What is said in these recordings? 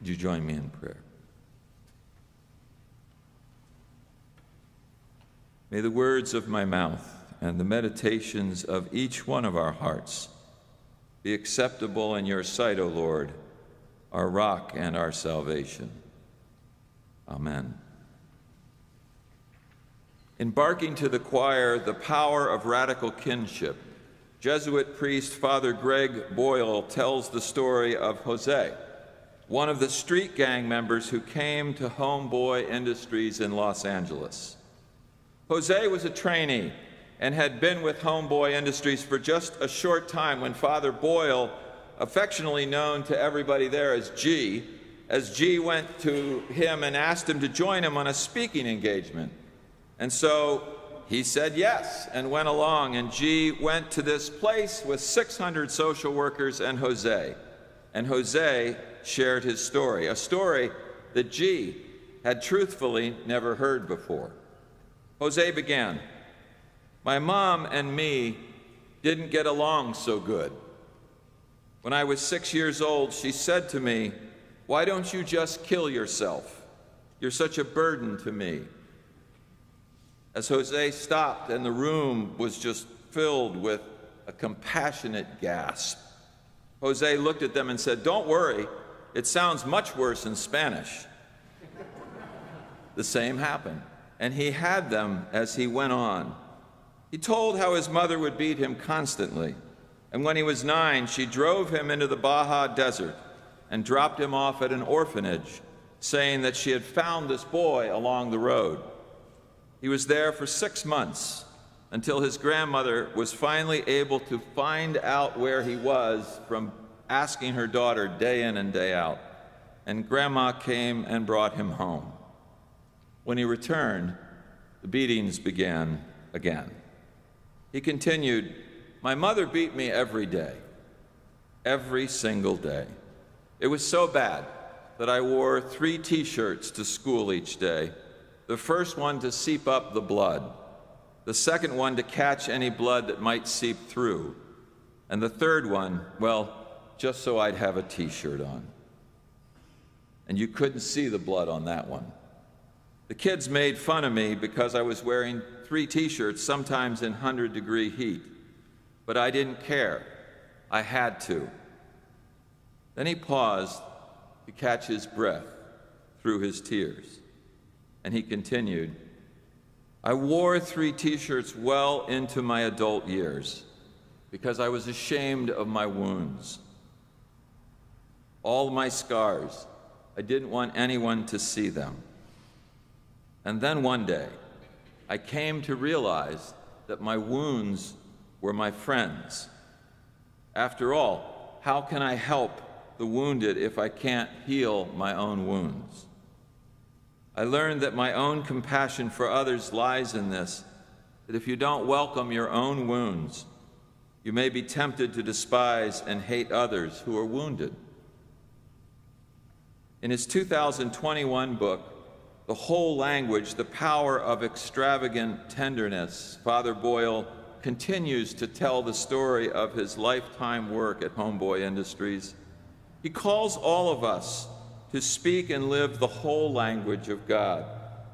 Would you join me in prayer? May the words of my mouth and the meditations of each one of our hearts be acceptable in your sight, O Lord, our rock and our salvation. Amen. In Barking to the Choir, The Power of Radical Kinship, Jesuit priest Father Greg Boyle tells the story of Jose, one of the street gang members who came to Homeboy Industries in Los Angeles. Jose was a trainee and had been with Homeboy Industries for just a short time when Father Boyle, affectionately known to everybody there as G, as G went to him and asked him to join him on a speaking engagement. And so he said yes and went along. And G went to this place with 600 social workers and Jose. And Jose shared his story, a story that G had truthfully never heard before. Jose began My mom and me didn't get along so good. When I was six years old, she said to me, Why don't you just kill yourself? You're such a burden to me. As Jose stopped and the room was just filled with a compassionate gasp, Jose looked at them and said, Don't worry, it sounds much worse in Spanish. the same happened, and he had them as he went on. He told how his mother would beat him constantly, and when he was nine, she drove him into the Baja Desert and dropped him off at an orphanage, saying that she had found this boy along the road. He was there for six months until his grandmother was finally able to find out where he was from asking her daughter day in and day out. And grandma came and brought him home. When he returned, the beatings began again. He continued, My mother beat me every day, every single day. It was so bad that I wore three t shirts to school each day the first one to seep up the blood, the second one to catch any blood that might seep through, and the third one, well, just so I'd have a t shirt on. And you couldn't see the blood on that one. The kids made fun of me because I was wearing three t shirts, sometimes in 100 degree heat. But I didn't care. I had to. Then he paused to catch his breath through his tears. And he continued, I wore three t shirts well into my adult years because I was ashamed of my wounds. All my scars, I didn't want anyone to see them. And then one day, I came to realize that my wounds were my friends. After all, how can I help the wounded if I can't heal my own wounds? I learned that my own compassion for others lies in this that if you don't welcome your own wounds, you may be tempted to despise and hate others who are wounded. In his 2021 book, The Whole Language, The Power of Extravagant Tenderness, Father Boyle continues to tell the story of his lifetime work at Homeboy Industries. He calls all of us to speak and live the whole language of God,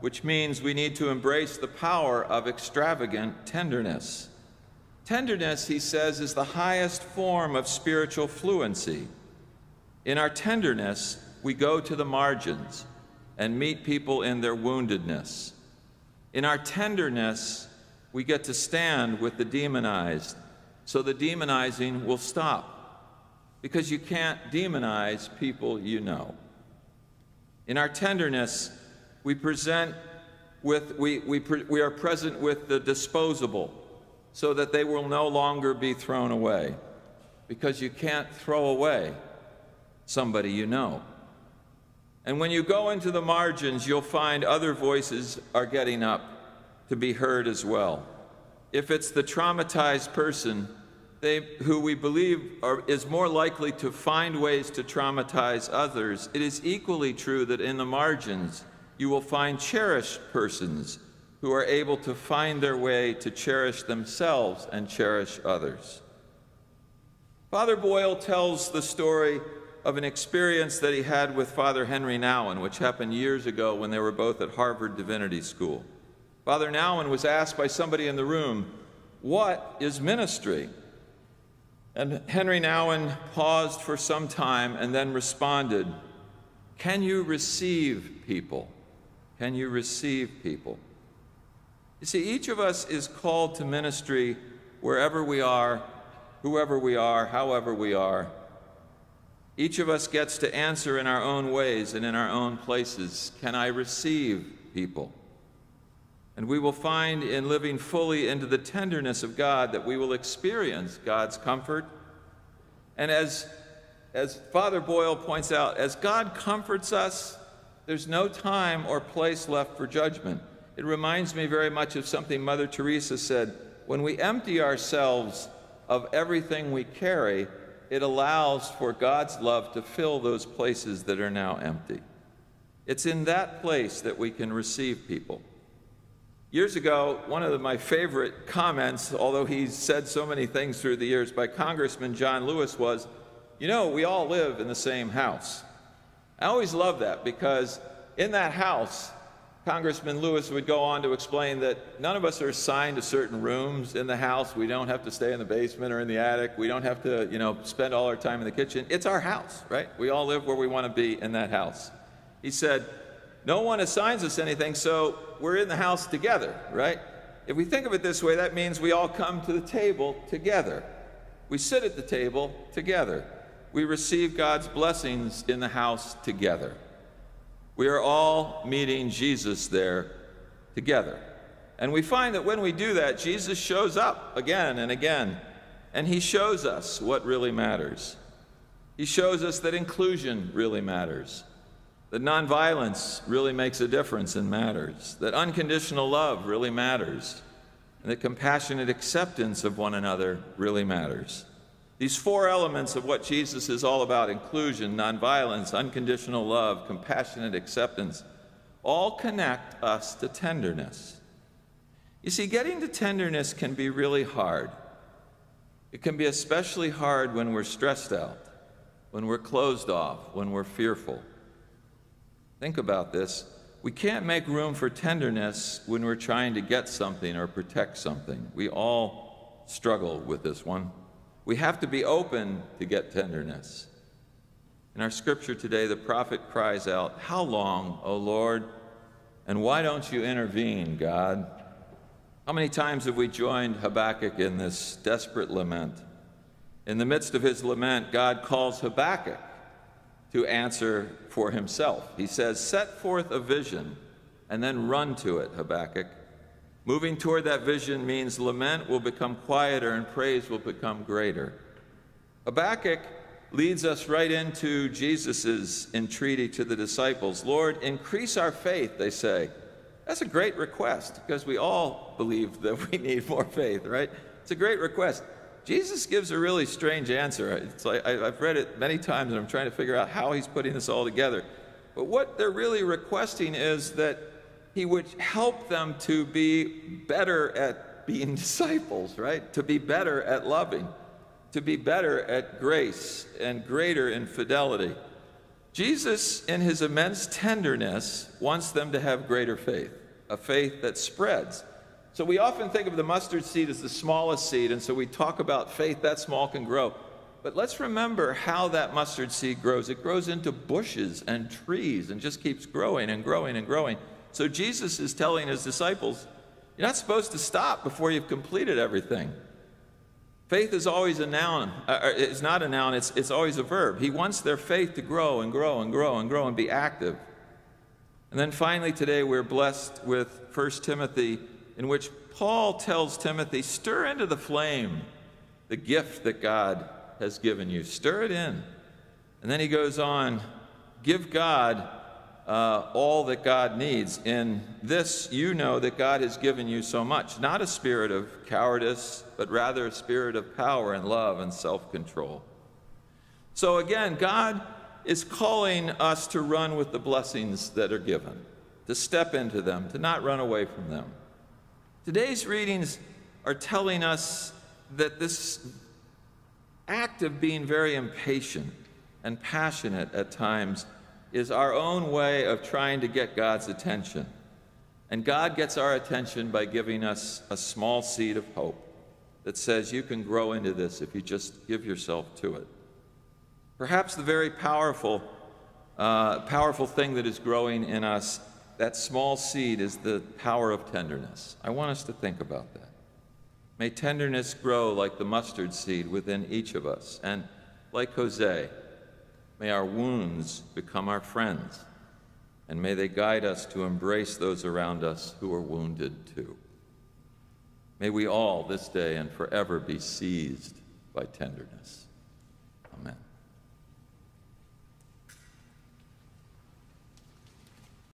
which means we need to embrace the power of extravagant tenderness. Tenderness, he says, is the highest form of spiritual fluency. In our tenderness, we go to the margins and meet people in their woundedness. In our tenderness, we get to stand with the demonized so the demonizing will stop because you can't demonize people you know. In our tenderness, we present with, we, we, we are present with the disposable so that they will no longer be thrown away because you can't throw away somebody you know. And when you go into the margins, you'll find other voices are getting up to be heard as well. If it's the traumatized person, they, who we believe are, is more likely to find ways to traumatize others, it is equally true that in the margins you will find cherished persons who are able to find their way to cherish themselves and cherish others. Father Boyle tells the story of an experience that he had with Father Henri Nouwen, which happened years ago when they were both at Harvard Divinity School. Father Nouwen was asked by somebody in the room, What is ministry? And Henri Nouwen paused for some time and then responded, Can you receive people? Can you receive people? You see, each of us is called to ministry wherever we are, whoever we are, however we are. Each of us gets to answer in our own ways and in our own places Can I receive people? And we will find in living fully into the tenderness of God that we will experience God's comfort. And as, as Father Boyle points out, as God comforts us, there's no time or place left for judgment. It reminds me very much of something Mother Teresa said when we empty ourselves of everything we carry, it allows for God's love to fill those places that are now empty. It's in that place that we can receive people. Years ago, one of my favorite comments, although he's said so many things through the years, by Congressman John Lewis was, You know, we all live in the same house. I always love that because in that house, Congressman Lewis would go on to explain that none of us are assigned to certain rooms in the house. We don't have to stay in the basement or in the attic. We don't have to, you know, spend all our time in the kitchen. It's our house, right? We all live where we want to be in that house. He said, no one assigns us anything, so we're in the house together, right? If we think of it this way, that means we all come to the table together. We sit at the table together. We receive God's blessings in the house together. We are all meeting Jesus there together. And we find that when we do that, Jesus shows up again and again, and he shows us what really matters. He shows us that inclusion really matters that nonviolence really makes a difference and matters, that unconditional love really matters, and that compassionate acceptance of one another really matters. These four elements of what Jesus is all about inclusion, nonviolence, unconditional love, compassionate acceptance all connect us to tenderness. You see, getting to tenderness can be really hard. It can be especially hard when we're stressed out, when we're closed off, when we're fearful. Think about this. We can't make room for tenderness when we're trying to get something or protect something. We all struggle with this one. We have to be open to get tenderness. In our scripture today, the prophet cries out, How long, O Lord? And why don't you intervene, God? How many times have we joined Habakkuk in this desperate lament? In the midst of his lament, God calls Habakkuk to answer for himself. He says, Set forth a vision and then run to it, Habakkuk. Moving toward that vision means lament will become quieter and praise will become greater. Habakkuk leads us right into Jesus' entreaty to the disciples Lord, increase our faith, they say. That's a great request because we all believe that we need more faith, right? It's a great request. Jesus gives a really strange answer. Like, I, have read it many times and I'm trying to figure out how he's putting this all together. But what they're really requesting is that he would help them to be better at being disciples, right? To be better at loving, to be better at grace and greater in fidelity. Jesus, in his immense tenderness, wants them to have greater faith, a faith that spreads so we often think of the mustard seed as the smallest seed, and so we talk about faith that small can grow. But let's remember how that mustard seed grows. It grows into bushes and trees and just keeps growing and growing and growing. So Jesus is telling his disciples, you're not supposed to stop before you've completed everything. Faith is always a noun. Uh, uh it's not a noun, it's, it's always a verb. He wants their faith to grow and grow and grow and grow and be active. And then finally, today, we're blessed with 1 Timothy in which Paul tells Timothy, stir into the flame the gift that God has given you. Stir it in. And then he goes on, give God uh, all that God needs. In this, you know that God has given you so much, not a spirit of cowardice, but rather a spirit of power and love and self control. So again, God is calling us to run with the blessings that are given, to step into them, to not run away from them. Today's readings are telling us that this act of being very impatient and passionate at times is our own way of trying to get God's attention. And God gets our attention by giving us a small seed of hope that says you can grow into this if you just give yourself to it. Perhaps the very powerful, uh, powerful thing that is growing in us, that small seed, is the power of tenderness. I want us to think about that. May tenderness grow like the mustard seed within each of us. And like Jose, may our wounds become our friends. And may they guide us to embrace those around us who are wounded too. May we all this day and forever be seized by tenderness.